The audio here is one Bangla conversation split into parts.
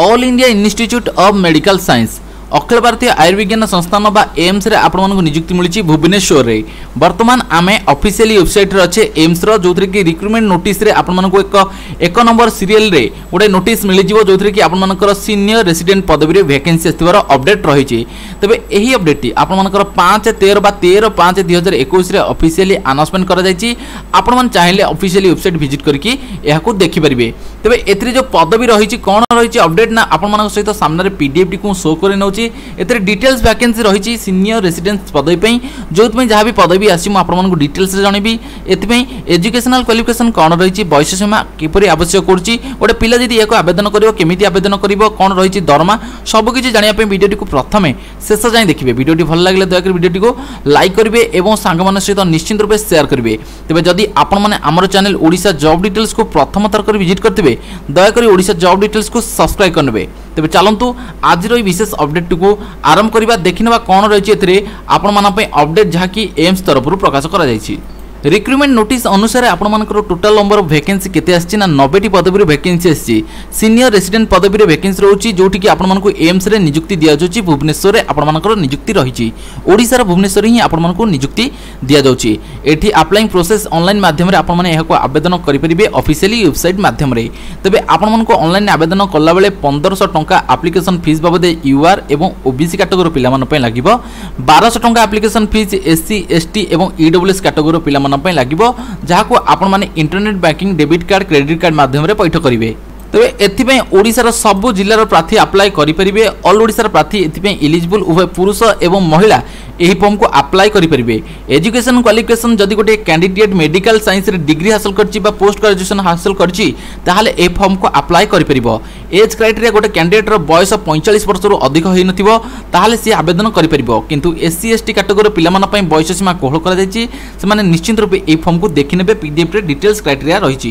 All India Institute of Medical Science অখিল ভারতীয় আয়ুর্বিজ্ঞান সংস্থান বা এমসরে আপনার নিযুক্তি মিছে ভুবনেশ্বরের বর্তমান আমি অফিসিয়ালি ওয়েবসাইট্রে অছে এমসর যেতে কি রিক্রুটমেন্ট নোটিসে আপনার এক এক নম্বর সিরিয়ালে গোটে নোটিস মিলিযোগ যেতে কি আপনার সিনিয়র রেসিডেন্ট পদবীরে ভ্যাকেন্সি আসবার অপডেট রয়েছে তবে এই অপডেটটি আপনার পাঁচ তের বা তের পাঁচ দুই হাজার একুশে অফিসিয়ালি আনাউন্সমেন্ট করা যাই আপনার চাইলে অফিসিয়ালি ওয়েবসাইট ভিজিট করি এখন দেখিপারে তবে এতে যে পদবী রয়েছে কম রয়েছে অপডেট না আপনার সহ সামনে পিডিএফটি শো করে নেওয়া ରହୁଛି ଏଥିରେ ଡିଟେଲ୍ସ ଭ୍ୟାକେନ୍ସି ରହିଛି ସିନିୟର ରେସିଡେନ୍ସ ପଦବୀ ପାଇଁ ଯେଉଁଥିପାଇଁ ଯାହା ବି ପଦବୀ ଆସିଛି ମୁଁ ଆପଣମାନଙ୍କୁ ଡିଟେଲ୍ସରେ ଜଣେଇବି ଏଥିପାଇଁ ଏଜୁକେସନାଲ୍ କ୍ୱାଲିଫିକେସନ୍ କ'ଣ ରହିଛି ବୟସ ସୀମା କିପରି ଆବଶ୍ୟକ କରୁଛି ଗୋଟେ ପିଲା ଯଦି ଏହାକୁ ଆବେଦନ କରିବ କେମିତି ଆବେଦନ କରିବ କ'ଣ ରହିଛି ଦରମା ସବୁକିଛି ଜାଣିବା ପାଇଁ ଭିଡ଼ିଓଟିକୁ ପ୍ରଥମେ ଶେଷ ଯାଏଁ ଦେଖିବେ ଭିଡ଼ିଓଟି ଭଲ ଲାଗିଲେ ଦୟାକରି ଭିଡ଼ିଓଟିକୁ ଲାଇକ୍ କରିବେ ଏବଂ ସାଙ୍ଗମାନଙ୍କ ସହିତ ନିଶ୍ଚିନ୍ତ ରୂପେ ସେୟାର କରିବେ ତେବେ ଯଦି ଆପଣମାନେ ଆମର ଚ୍ୟାନେଲ୍ ଓଡ଼ିଶା ଜବ୍ ଡିଟେଲ୍ସକୁ ପ୍ରଥମ ଥର କରି ଭିଜିଟ୍ କରିଥିବେ ଦୟାକରି ଓଡ଼ିଶା ଜବ୍ ଡିଟେଲ୍ସକୁ ସବସ୍କ୍ରାଇବ୍ କରିନେବେ ତେବେ ଚାଲନ୍ତୁ ଆଜିର ଏହି ବିଶେଷ ଅପଡେଟ୍ଟିକୁ ଆରମ୍ଭ କରିବା ଦେଖିନେବା କ'ଣ ରହିଛି ଏଥିରେ ଆପଣମାନଙ୍କ ପାଇଁ ଅପଡେଟ୍ ଯାହାକି ଏମ୍ସ ତରଫରୁ ପ୍ରକାଶ କରାଯାଇଛି ରିକ୍ରୁଟମେଣ୍ଟ ନୋଟିସ୍ ଅନୁସାରେ ଆପଣମାନଙ୍କର ଟୋଟାଲ୍ ନମ୍ବର ଅଫ୍ ଭେକେନ୍ସି କେତେ ଆସିଛି ନା ନବେଟି ପଦବୀରେ ଭେକେନ୍ସି ଆସିଛି ସିନିୟର ରେସିଡେଣ୍ଟ ପଦବୀରେ ଭେକେନ୍ସି ରହୁଛି ଯେଉଁଠିକି ଆପଣମାନଙ୍କୁ ଏମ୍ସରେ ନିଯୁକ୍ତି ଦିଆଯାଉଛି ଭୁବନେଶ୍ୱରରେ ଆପଣମାନଙ୍କର ନିଯୁକ୍ତି ରହିଛି ଓଡ଼ିଶାର ଭୁବନେଶ୍ୱର ହିଁ ଆପଣମାନଙ୍କୁ ନିଯୁକ୍ତି ଦିଆଯାଉଛି ଏଠି ଆପ୍ଲାଇଂ ପ୍ରୋସେସ୍ ଅନଲାଇନ୍ ମାଧ୍ୟମରେ ଆପଣମାନେ ଏହାକୁ ଆବେଦନ କରିପାରିବେ ଅଫିସିଆଲି ୱେବସାଇଟ୍ ମାଧ୍ୟମରେ ତେବେ ଆପଣମାନଙ୍କୁ ଅନଲାଇନ୍ ଆବେଦନ କଲାବେଳେ ପନ୍ଦରଶହ ଟଙ୍କା ଆପ୍ଲିକେସନ୍ ଫିସ୍ ବାବଦରେ ୟୁଆର୍ ଏବଂ ଓବିସି କାଟେଗୋରୀ ପିଲାମାନଙ୍କ ପାଇଁ ଲାଗିବ ବାରଶହ ଟଙ୍କା ଆପ୍ଲିକେସନ୍ ଫିସ୍ ଏସ୍ସି ଏସ୍ଟି ଏବଂ ଇଡବ୍ଲ୍ୟୁଏସ୍ କାଟେଗୋରୀ ପିଲାମାନଙ୍କ আপনার লাগবে যা আপনার internet banking debit card credit card মাধ্যমে পৈঠ করবে তবে এথিপাই ওড়িশার সবু জেলার প্রার্থী আপ্লাই করে অলওড়িশার প্রার্থী এথিপাই ইলিজিবল উভয় পুরুষ এবং মহিলা ଏହି ଫର୍ମକୁ ଆପ୍ଲାଏ କରିପାରିବେ ଏଜୁକେସନ୍ କ୍ୱାଲିଫିକେସନ୍ ଯଦି ଗୋଟିଏ କ୍ୟାଣ୍ଡିଡେଟ୍ ମେଡିକାଲ ସାଇନ୍ସରେ ଡିଗ୍ରୀ ହାସଲ କରିଛି ବା ପୋଷ୍ଟ ଗ୍ରାଜୁଏସନ୍ ହାସଲ କରିଛି ତାହେଲେ ଏ ଫର୍ମକୁ ଆପ୍ଲାଏ କରିପାରିବ ଏଜ୍ କ୍ରାଇଟେରିଆ ଗୋଟେ କ୍ୟାଣ୍ଡିଡେଟ୍ର ବୟସ ପଇଁଚାଳିଶ ବର୍ଷରୁ ଅଧିକ ହୋଇନଥିବ ତାହେଲେ ସିଏ ଆବେଦନ କରିପାରିବ କିନ୍ତୁ ଏସ୍ସି ଏସ୍ଟି କାଟେଗୋରିର ପିଲାମାନଙ୍କ ପାଇଁ ବୟସ ସୀମା କୋହଳ କରାଯାଇଛି ସେମାନେ ନିଶ୍ଚିତ ରୂପେ ଏହି ଫର୍ମକୁ ଦେଖିନେବେ ପିଡିଏଫ୍ରେ ଡିଟେଲ୍ସ କ୍ରାଇଟେରିଆ ରହିଛି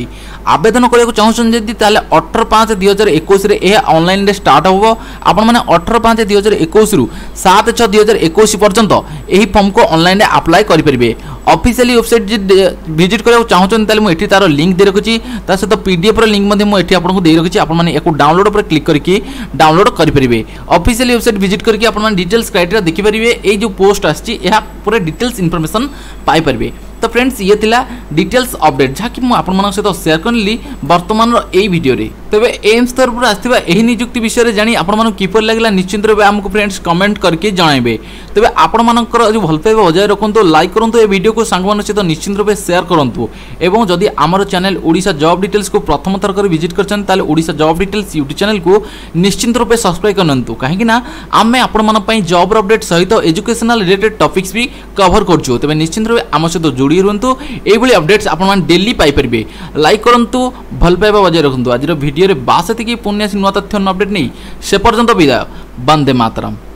ଆବେଦନ କରିବାକୁ ଚାହୁଁଛନ୍ତି ଯଦି ତାହେଲେ ଅଠର ପାଞ୍ଚ ଦୁଇ ହଜାର ଏକୋଇଶରେ ଏହା ଅନଲାଇନ୍ରେ ଷ୍ଟାର୍ଟ ହେବ ଆପଣମାନେ ଅଠର ପାଞ୍ଚ ଦୁଇ ହଜାର ଏକୋଇଶରୁ ସାତ ଛଅ ଦୁଇ ହଜାର ଏକୋଇଶ ପର୍ଯ୍ୟନ୍ତ ଏହି ଫର୍ମକୁ ଅନଲାଇନ୍ରେ ଆପ୍ଲାଏ କରିପାରିବେ ଅଫିସିଆଲି ୱେବସାଇଟ୍ ଭିଜିଟ୍ କରିବାକୁ ଚାହୁଁଛନ୍ତି ତାହେଲେ ମୁଁ ଏଠି ତାର ଲିଙ୍କ୍ ଦେଇ ରଖିଛି ତା ସହିତ ପିଡ଼ିଏଫ୍ର ଲିଙ୍କ୍ ମଧ୍ୟ ମୁଁ ଏଠି ଆପଣଙ୍କୁ ଦେଇ ରଖିଛି ଆପଣମାନେ ୟାକୁ ଡାଉନଲୋଡ଼୍ ଉପରେ କ୍ଲିକ୍ କରିକି ଡାଉନଲୋଡ଼୍ କରିପାରିବେ ଅଫିସିଆଲି ୱେବସାଇଟ୍ ଭିଜିଟ୍ କରିକି ଆପଣମାନେ ଡିଟେଲ୍ସ କ୍ରାଇଟେରିଆ ଦେଖିପାରିବେ ଏଇ ଯେଉଁ ପୋଷ୍ଟ ଆସିଛି ଏହା ଉପରେ ଡିଟେଲ୍ସ ଇନଫର୍ମେସନ୍ ପାଇପାରିବେ তো ফ্রেন্ডস ইয়ে লা ডিটেলস অপডেট যাকি মু আপনার সহ সেয়ার করলি বর্তমানর এই ভিডিওরে তবে এইমস তরফর আসিবা এই নিযুক্তি বিষয়ে জাঁ আপনার কিপর লাগিলা নিশ্চিন্ত রূপে আমি ফ্রেন্ডস কমেন্ট করকে জনাইবে তবে আপনার যে ভাল পাইবা বজায় রাখতু লাইক করতু এই ভিডিওকে সাংগ সহ নিশ্চিন্ত রূপে সেয়ার করতু এবং যদি আমার চ্যানেল ওড়শা জব ডিটেলস কু প্রথম থরকর ভিজিট করছেন তাহলে Odisha job details YouTube channel কু নিশ্চিন্ত রূপে সবসক্রাইব করতু কিনা আমি আপনার জবর অপডেট সহ এজুকেশনাল রিলেটেড টপিক্স বি কভর করছু তবে নিশ্চিন্ত রূপে আমার সহ ଯୋଡ଼ି ରୁହନ୍ତୁ ଏଇଭଳି ଅପଡ଼େଟ୍ସ ଆପଣମାନେ ଡେଲି ପାଇପାରିବେ ଲାଇକ୍ କରନ୍ତୁ ଭଲ ପାଇବା ବଜାୟ ରଖନ୍ତୁ ଆଜିର ଭିଡ଼ିଓରେ ବାସ୍ ଏତିକି ପୁଣି ଆସି ନୂଆ ତଥ୍ୟ ଅପଡ଼େଟ୍ ନେଇ ସେ ପର୍ଯ୍ୟନ୍ତ ବିଦାୟ ବନ୍ଦେ ମାତରମ୍